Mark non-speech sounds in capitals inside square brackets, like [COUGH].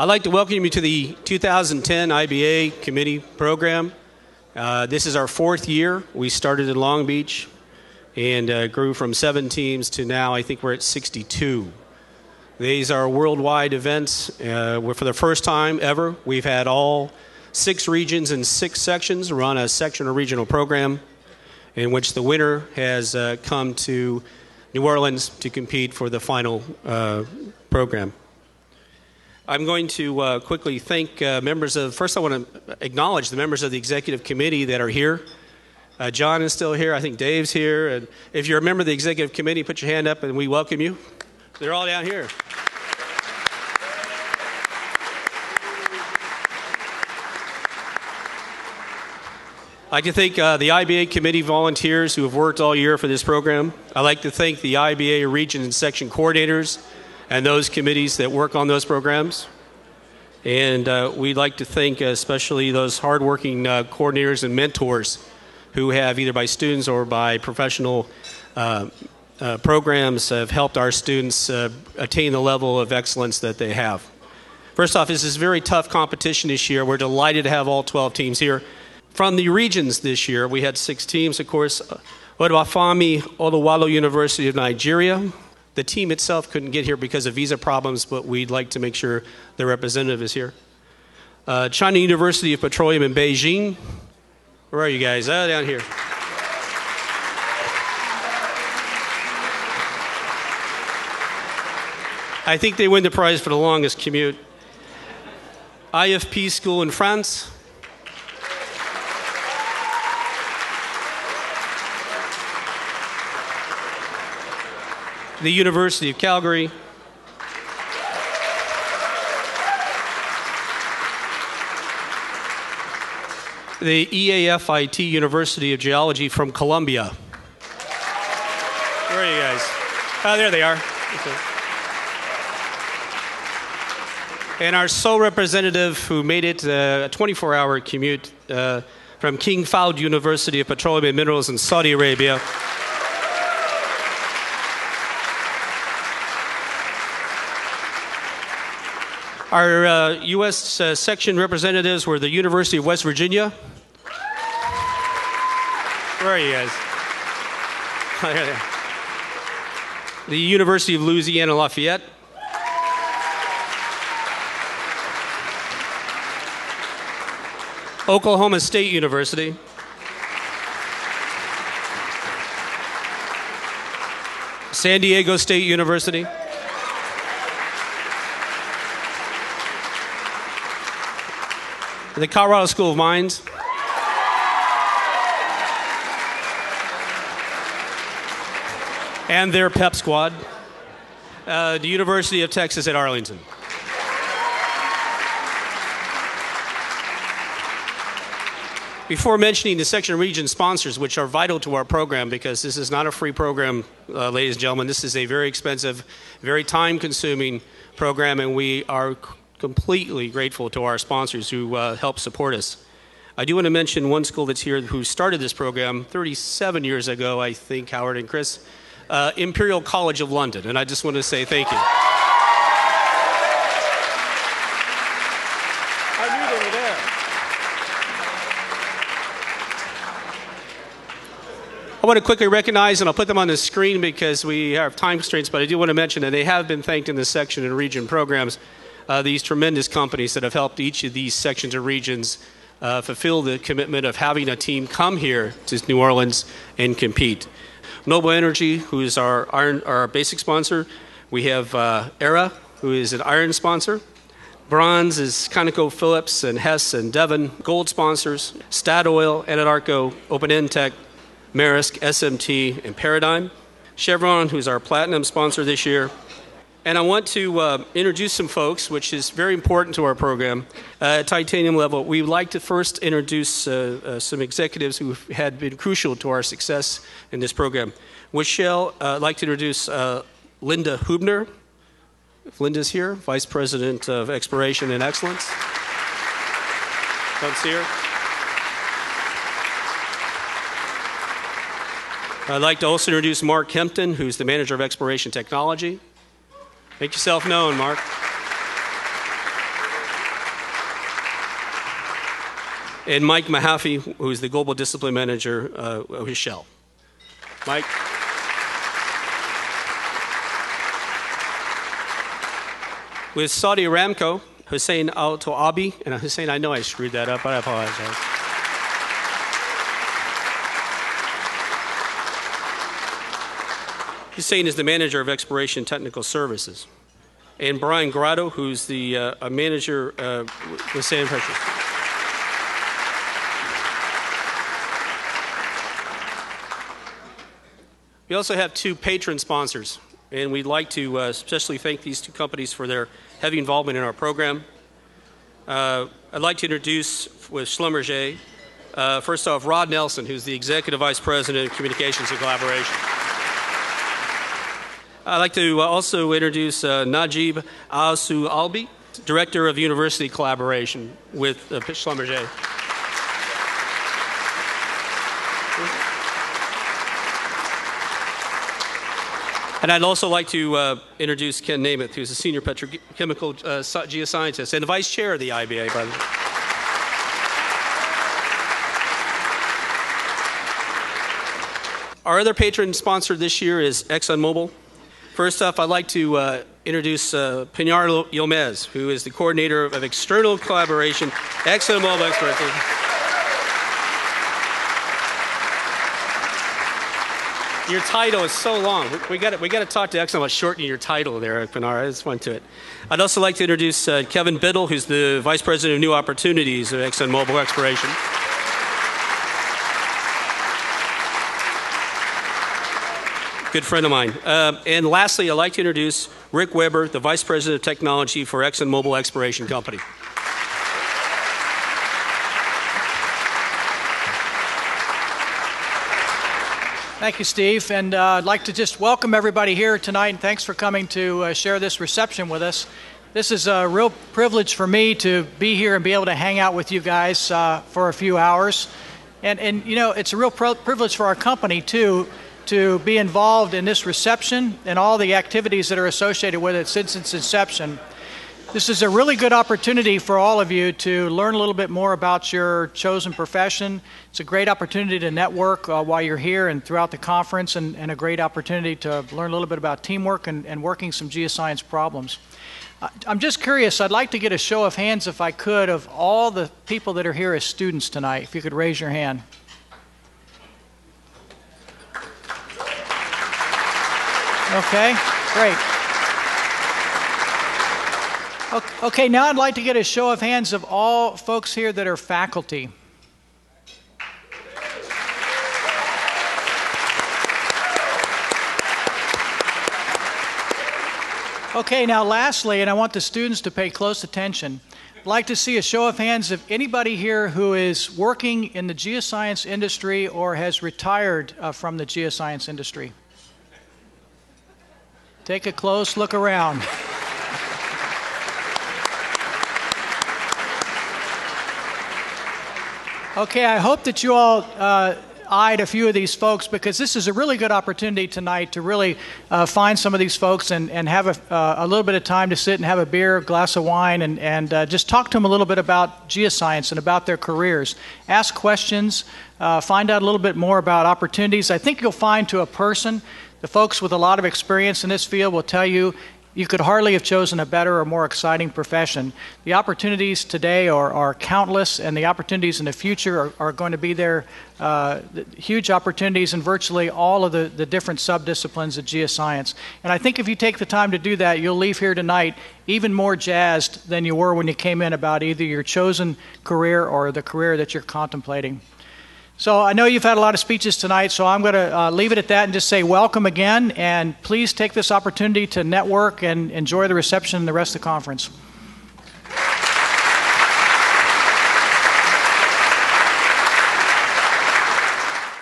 I'd like to welcome you to the 2010 IBA Committee Program. Uh, this is our fourth year. We started in Long Beach and uh, grew from seven teams to now I think we're at 62. These are worldwide events. Uh, for the first time ever, we've had all six regions and six sections run a section or regional program in which the winner has uh, come to New Orleans to compete for the final uh, program. I'm going to uh, quickly thank uh, members of, first, I want to acknowledge the members of the executive committee that are here. Uh, John is still here. I think Dave's here. And if you're a member of the executive committee, put your hand up and we welcome you. They're all down here. I'd like to thank uh, the IBA committee volunteers who have worked all year for this program. I'd like to thank the IBA region and section coordinators and those committees that work on those programs. And uh, we'd like to thank especially those hardworking uh, coordinators and mentors who have, either by students or by professional uh, uh programs, have helped our students uh, attain the level of excellence that they have. First off, this is very tough competition this year. We're delighted to have all 12 teams here. From the regions this year, we had six teams, of course. Obafemi Awolowo University of Nigeria, the team itself couldn't get here because of visa problems, but we'd like to make sure the representative is here. Uh, China University of Petroleum in Beijing. Where are you guys? Oh, down here. I think they win the prize for the longest commute. IFP School in France. The University of Calgary, the EAFIT University of Geology from Colombia. Where are you guys? Oh, there they are. And our sole representative who made it uh, a 24 hour commute uh, from King Fahd University of Petroleum and Minerals in Saudi Arabia. Our uh, U.S. Uh, section representatives were the University of West Virginia. Where are you guys? [LAUGHS] the University of Louisiana Lafayette. Oklahoma State University. San Diego State University. The Colorado School of Mines. And their pep squad, uh, the University of Texas at Arlington. Before mentioning the section region sponsors, which are vital to our program, because this is not a free program, uh, ladies and gentlemen, this is a very expensive, very time consuming program, and we are completely grateful to our sponsors who uh, help support us. I do want to mention one school that's here who started this program 37 years ago, I think, Howard and Chris, uh, Imperial College of London. And I just want to say thank you. I knew they were there. I want to quickly recognize, and I'll put them on the screen because we have time constraints, but I do want to mention that they have been thanked in this section and region programs uh, these tremendous companies that have helped each of these sections or regions uh, fulfill the commitment of having a team come here to New Orleans and compete. Noble Energy, who is our, iron, our basic sponsor. We have uh, ERA, who is an iron sponsor. Bronze is ConocoPhillips and Hess and Devon, gold sponsors. Statoil, Anadarko, Open Tech, Maersk, SMT, and Paradigm. Chevron, who's our platinum sponsor this year. And I want to uh, introduce some folks, which is very important to our program. Uh, at titanium level, we would like to first introduce uh, uh some executives who had been crucial to our success in this program. Michelle, uh, I'd like to introduce uh, Linda Hubner. If Linda's here, Vice President of Exploration and Excellence. Come see her. I'd like to also introduce Mark Kempton, who's the Manager of Exploration Technology. Make yourself known, Mark. And Mike Mahaffey, who's the global discipline manager uh, of Shell. Mike. With Saudi Aramco, Hussein Al Toabi, and Hussein, I know I screwed that up, but I apologize. Hussein is the manager of exploration technical services. And Brian Grotto, who's the uh, manager uh, with Sand Pressures. We also have two patron sponsors, and we'd like to uh, especially thank these two companies for their heavy involvement in our program. Uh, I'd like to introduce with Schlumberger, uh, first off, Rod Nelson, who's the Executive Vice President of Communications and Collaboration. I'd like to uh, also introduce uh, Najib Abusalbi, Director of University Collaboration with uh, Schlumberger. And I'd also like to uh, introduce Ken Nemeth, who's a senior petrochemical uh, geoscientist and vice chair of the IBA, by the way. Our other patron sponsor this year is ExxonMobil. First off, I'd like to uh, introduce uh, Pinar Yilmaz, who is the coordinator of external collaboration, ExxonMobil Expertise. Your title is so long. We got we got to talk to Exxon about shortening your title there, Pinar. I just went to it. I'd also like to introduce uh, Kevin Biddle, who's the Vice President of New Opportunities at ExxonMobil Exploration. Good friend of mine. Uh, and lastly, I'd like to introduce Rick Weber, the Vice President of Technology for ExxonMobil Exploration Company. Thank you, Steve. And uh, I'd like to just welcome everybody here tonight, and thanks for coming to uh, share this reception with us. This is a real privilege for me to be here and be able to hang out with you guys uh, for a few hours. And, and, you know, it's a real privilege for our company, too, to be involved in this reception and all the activities that are associated with it since its inception. This is a really good opportunity for all of you to learn a little bit more about your chosen profession. It's a great opportunity to network uh, while you're here and throughout the conference, and, and, a great opportunity to learn a little bit about teamwork and, and working some geoscience problems. I'm just curious, I'd like to get a show of hands, if I could, of all the people that are here as students tonight. If you could raise your hand. Okay, great. Okay, now I'd like to get a show of hands of all folks here that are faculty. Okay, now lastly, and I want the students to pay close attention, I'd like to see a show of hands of anybody here who is working in the geoscience industry or has retired uh, from the geoscience industry. Take a close look around. Okay, I hope that you all uh, eyed a few of these folks because this is a really good opportunity tonight to really uh, find some of these folks and, and have a, uh, a, little bit of time to sit and have a beer, a glass of wine, and, and uh, just talk to them a little bit about geoscience and about their careers. Ask questions, uh, find out a little bit more about opportunities. I think you'll find to a person, the folks with a lot of experience in this field will tell you you could hardly have chosen a better or more exciting profession. The opportunities today are, are countless, and the opportunities in the future are, are going to be there. Uh, huge opportunities in virtually all of the, the different subdisciplines of geoscience. And I think if you take the time to do that, you'll leave here tonight even more jazzed than you were when you came in about either your chosen career or the career that you're contemplating. So I know you've had a lot of speeches tonight, so I'm going to uh, leave it at that and just say welcome again, and please take this opportunity to network and enjoy the reception and the rest of the conference.